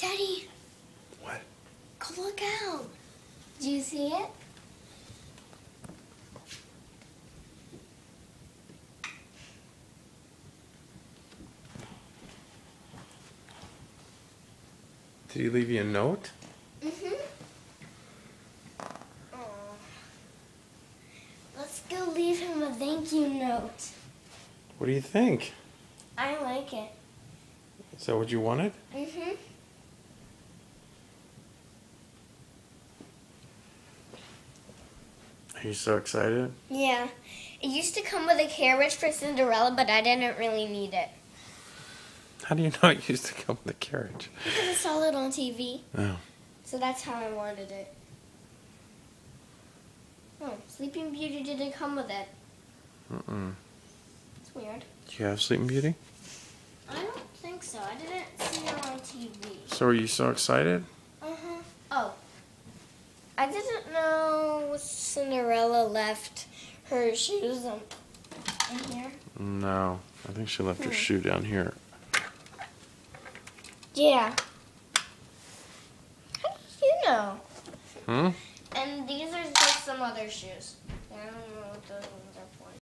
Daddy, What? go look out. Do you see it? Did he leave you a note? Mm-hmm. Aw. Let's go leave him a thank you note. What do you think? I like it. Is that what you wanted? Mm-hmm. Are you so excited? Yeah. It used to come with a carriage for Cinderella, but I didn't really need it. How do you know it used to come with a carriage? Because I saw it on TV. Oh. So that's how I wanted it. Oh, Sleeping Beauty didn't come with it. Mm-mm. It's weird. Do you have Sleeping Beauty? I don't think so. I didn't see it on TV. So are you so excited? Uh-huh. Oh. I didn't know Cinderella left her shoes in here. No. I think she left her Hmm. shoe down here. Yeah. How did you know? Hmm? And these are just some other shoes. I don't know what those ones